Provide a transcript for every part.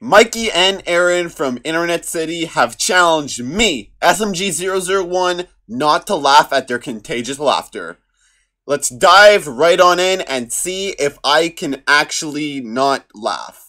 Mikey and Aaron from Internet City have challenged me, SMG001, not to laugh at their contagious laughter. Let's dive right on in and see if I can actually not laugh.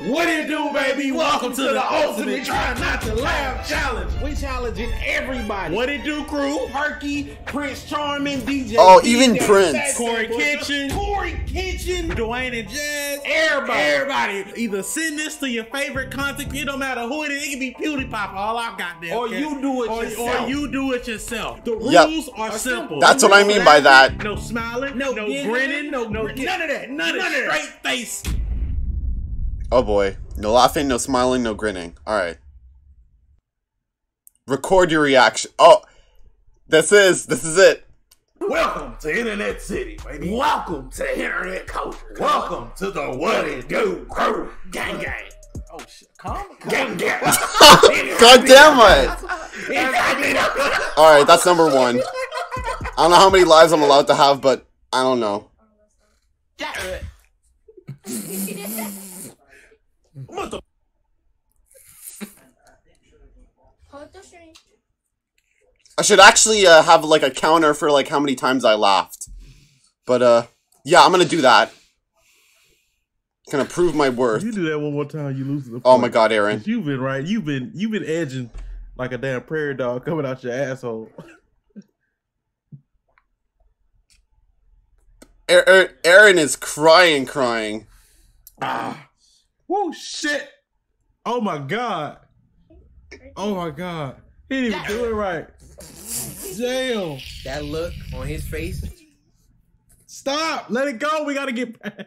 What it do, baby? Welcome to the ultimate try not to laugh challenge. We challenging everybody. What it do, crew? Herky, Prince Charming, DJ. Oh, DJ, even Prince. Sax- Corey Kitchen, Corey Kitchen, Dwayne and Jazz. Everybody, everybody. Either send this to your favorite content. It don't matter who it is. It can be PewDiePie. All I've got there. Or okay? you do it or, yourself. Or you do it yourself. The Yep. rules are simple. That's what I mean by that. No smiling. No, No no grinning. No, no no none of that. None, of that. Straight face. Oh boy. No laughing, no smiling, no grinning. Alright. Record your reaction. Oh! This is, this is it. Welcome to Internet City, baby. Welcome to internet culture. Welcome to the What It Do crew. gang gang. Oh shit, calm, Gang gang. God damn it! Alright, that's number one. I don't know how many lives I'm allowed to have, but I don't know. I should actually uh, have like a counter for like how many times I laughed. But uh yeah, I'm gonna do that. Gonna prove my worth. You do that one more time, you lose the. Oh my god, Aaron! You've been right. You've been you've been edging like a damn prairie dog coming out your asshole. Aaron, Er, Aaron is crying, crying. Ah, whoa, shit! Oh my god! Oh my god! He didn't even do it right. Damn! That look on his face. Stop! Let it go. We gotta get past.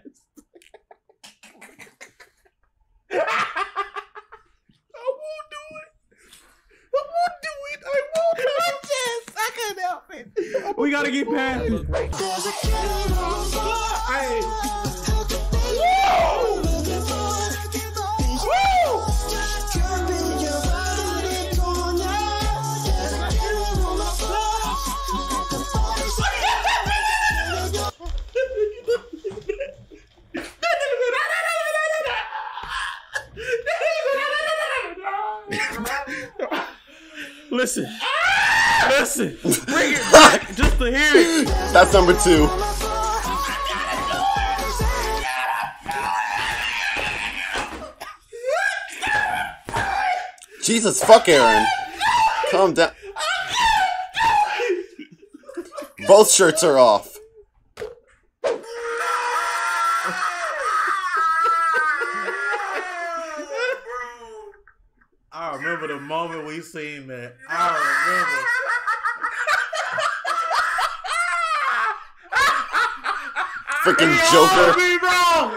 I won't do it. I won't do it. I won't it. Yes, I can't help it. We gotta get past it. Hey. Listen. Ah! Listen. Bring it back just to hear it. That's number two. Jesus fuck Aaron. Calm down. Both shirts are off. I remember the moment we seen that. I remember. Freaking Joker. Oh, Be oh. oh, wrong.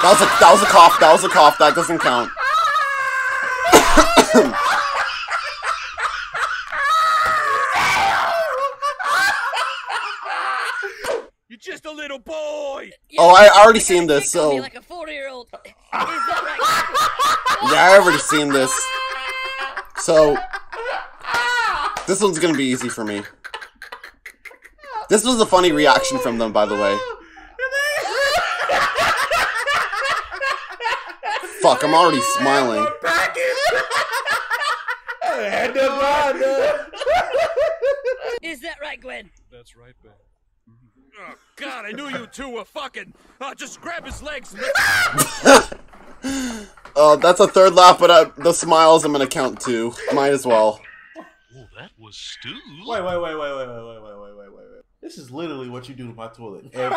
That was a that was a cough. That was a cough. That doesn't count. just a little boy. Oh, I already seen this. So like a 40 year old. Right? yeah, I already seen this. So this one's gonna be easy for me. This was a funny reaction from them, by the way. Fuck, I'm already smiling. Is that right, Gwen? That's right, Ben. Oh God, I knew you two were fucking. Uh, just grab his legs. And Uh, that's a third laugh, but uh, the smiles I'm gonna count too. Might as well. oh, that was stew. Wait, wait, wait, wait, wait, wait, wait, wait, wait, wait, wait. This is literally what you do to my toilet every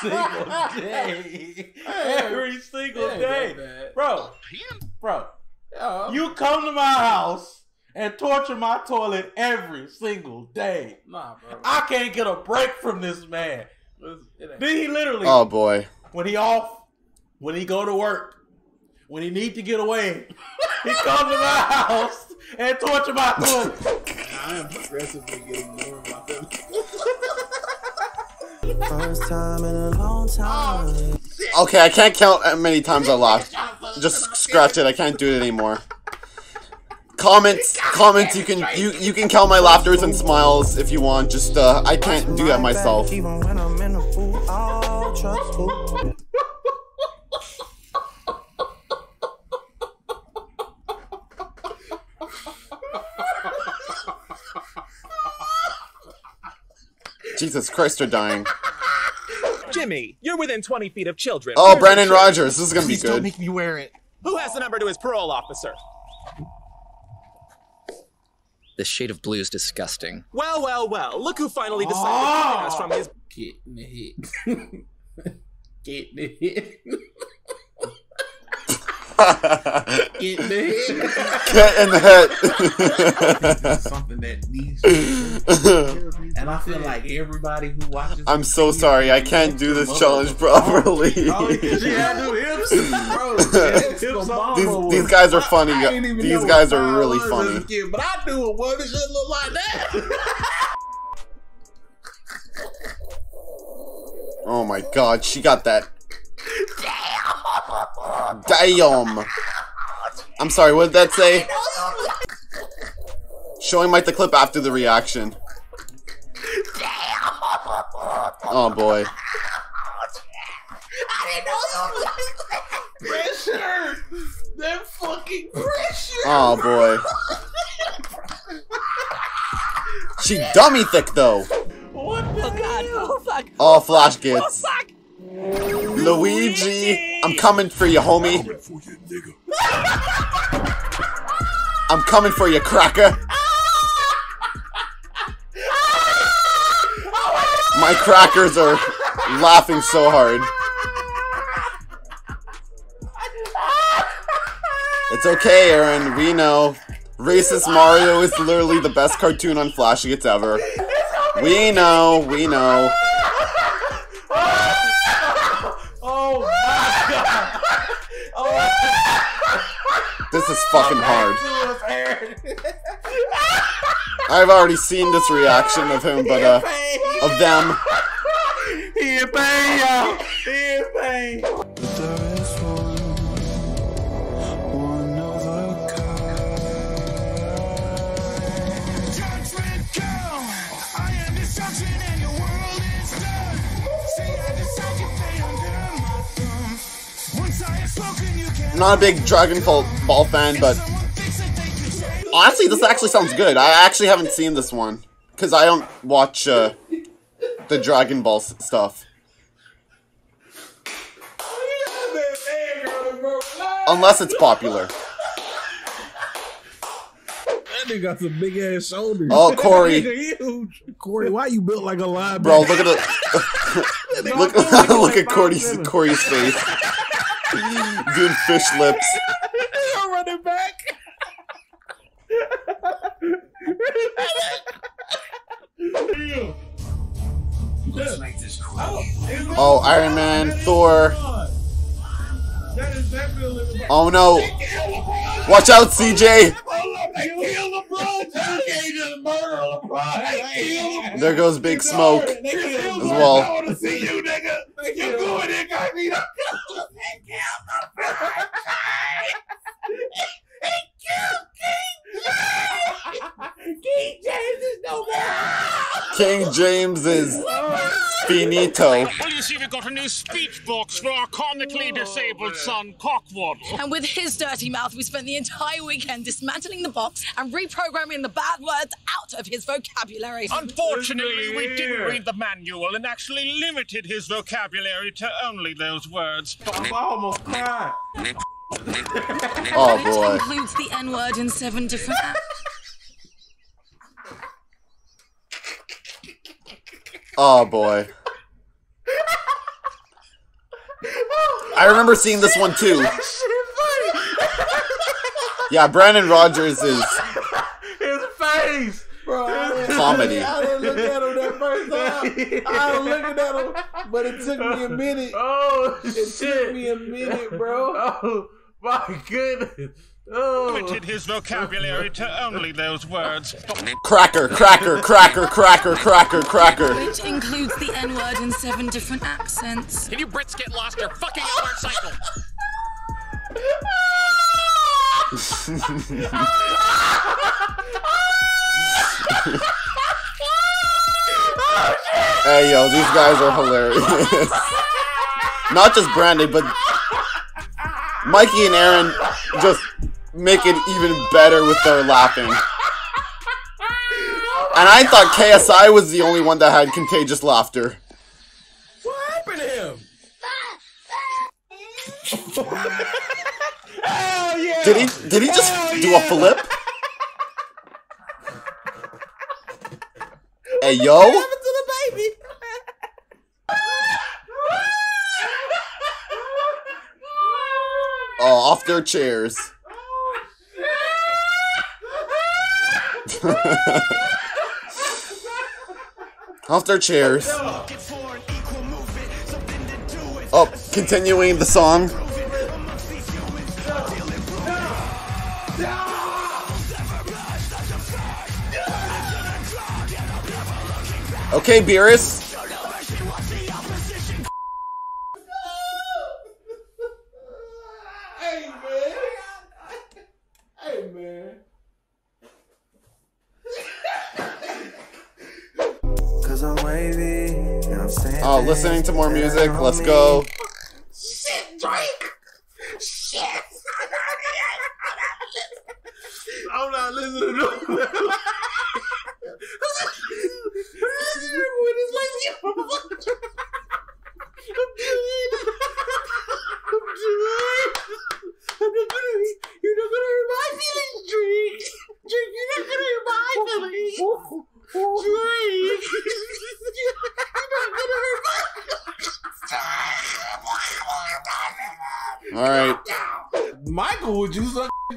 single day. Every single day. Bro, bro, you come to my house and torture my toilet every single day. Nah, bro. I can't get a break from this man. It Then he literally, Oh boy. when he off, when he go to work, when he need to get away, he come to my house and torture my toilet. I am progressively getting more of my feelings. First time in a long time. Oh, okay, I can't count how many times I lost. Just scratch it. I can't do it anymore. Comments, comments. You can you you can count my laughters and smiles if you want. Just uh, I can't do that myself. Even when I'm in a fool, I'll trust you. Jesus Christ, they're dying. Jimmy, you're within 20 feet of children. Oh, Here's Brandon. Rogers. This is gonna be Please don't good. make me wear it. Who has the number to his parole officer? This shade of blue is disgusting. Well, well, well. Look who finally decided to ah! join us from his. Get in the hit. Get in the hit. Get in the hit. Get in the head. Something that needs to be And I feel like everybody who watches I'm so sorry. I can't do this challenge properly. Oh, yeah, she hips. Bro, hips go mama These these guys are funny. I ain't These guys are really funny. kid, But I knew a woman should look like that. Oh my god, she got that. Damn. I'm sorry, what did that say? Showing Mike the clip after the reaction. Oh boy. pressure. That fucking pressure. Oh boy. She dummy thick though. What the Oh god, oh fuck. Oh, Flash Oh gets. fuck. Luigi, I'm coming for you, homie. I'm coming for you, cracker. My crackers are laughing so hard. It's okay, Aaron. We know. Racist Mario is literally the best cartoon on Flashgitz ever. We know, we know. Oh my god! Oh, This is fucking hard. us, Aaron. I've already seen this reaction of him, but uh, of them. He in pain, y'all. He in pain. There is one, one of a Judgment come. I am destruction and your world is done. See, I decide you play under my thumb. Once I have spoken, you can I'm not a big Dragon Ball Ball fan, but honestly, this actually sounds good. I actually haven't seen this one because I don't watch uh, the Dragon Ball stuff unless it's popular. That nigga got some big ass shoulders. Oh, Corey. Corey, why you built like a linebacker? Bro, look at the look look at Corey's Corey's face, doing fish lips. Oh, Iron Man, Thor. Oh no! Watch out, CJ. There goes Big Smoke as well. King James is finito. Well, you see, we've got a new speech box for our comically disabled son, Cockwaddle. And with his dirty mouth, we spent the entire weekend dismantling the box and reprogramming the bad words out of his vocabulary. Unfortunately, we didn't read the manual and actually limited his vocabulary to only those words. I almost cried. Oh Which boy. includes the N word in seven different Oh boy. I remember seeing this one too. Yeah, Brandon Rogers is His face. Bro, I didn't- Comedy. I didn't look at him that first time. I was looking at him, but it took me a minute. Oh It shit. took me a minute, bro. Oh my goodness. Oh. Limited his vocabulary to only those words. Cracker, cracker, cracker, cracker, cracker, cracker. Which includes the N word in seven different accents. If you Brits get lost, you're fucking on our cycle. hey yo, these guys are hilarious. Not just Brandon, but Mikey and Aaron just make it even better with their laughing. And I thought KSI was the only one that had contagious laughter. What happened to him? Hell yeah! Did he did he just Hell do a flip? Hey yo. What happened to the baby? Oh, off their chairs. off their chairs. Oh, continuing the song. Okay, Beerus. Listening to more music. Let's go.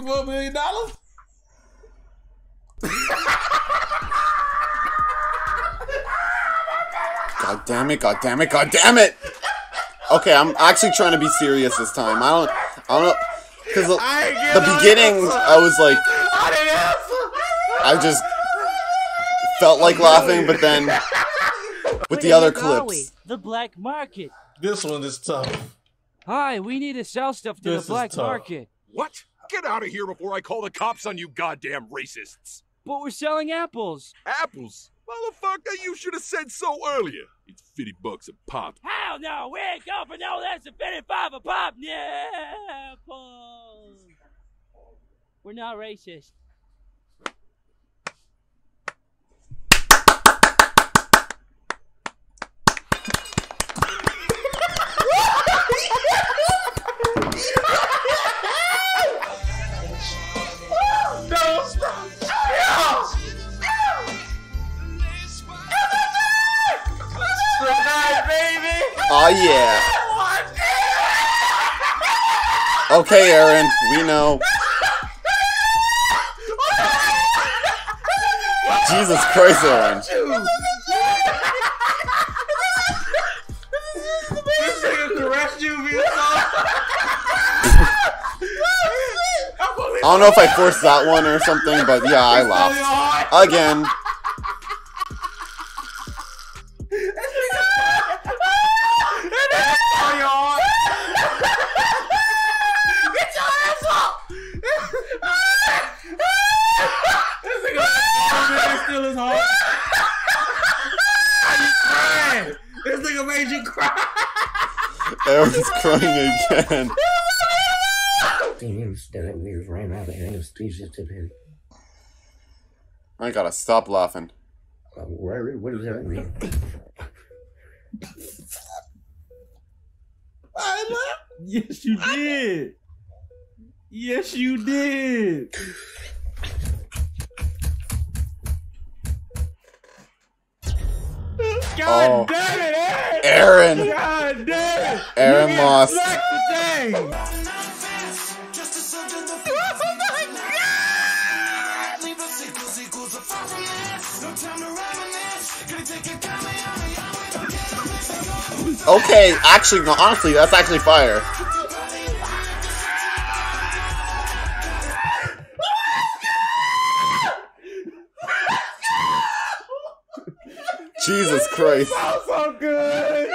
$1 million? God damn it, god damn it, god damn it! Okay, I'm actually trying to be serious this time. I don't, I don't know, because the, the beginning, I was like, I just felt like laughing, but then with the other clips. The black market. This one is tough. Hi, we need to sell stuff to this the black market. What? Get out of here before I call the cops on you goddamn racists. But we're selling apples. Apples? Motherfucker, you should have said so earlier. It's 50 bucks a pop. Hell no, we ain't going for no less than 55 a pop. Yeah, apples. We're not racist. Oh yeah. Okay, Aaron, we know. Jesus Christ, Aaron. This nigga caressed you I don't know if I forced that one or something, but yeah, I laughed. Again. Get your ass up! this nigga still his heart. Why you crying? This nigga made you cry. Aaron's crying again. I gotta stop laughing. What does that mean? Yes, you did. Yes, you did. God Oh. damn it, eh? Aaron. God damn it! Aaron You got lost. slapped today. Okay, actually, no, honestly, that's actually fire. Jesus Christ. It sounds so good.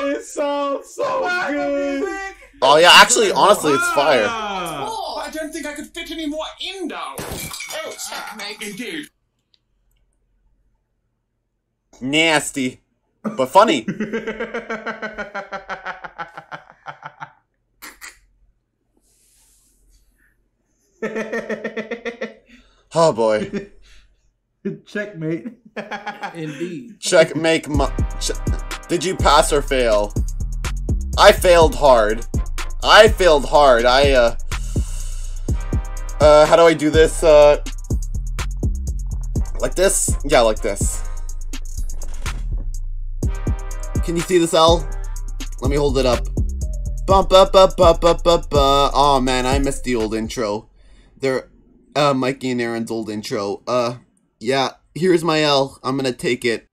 It sounds so good. Oh yeah, actually, honestly, it's fire. Ah. Oh, I don't think I could fit any more in though. Oh, checkmate indeed. Nasty. but funny. oh boy. Checkmate. Indeed. Checkmate. mu- ch- Did you pass or fail? I failed hard. I failed hard. I uh uh how do I do this? Uh like this? Yeah, like this. Can you see this L? Let me hold it up. Bump up up up up up uh Oh man, I missed the old intro. There uh Mikey and Aaron's old intro. Uh yeah, here's my L. I'm gonna take it.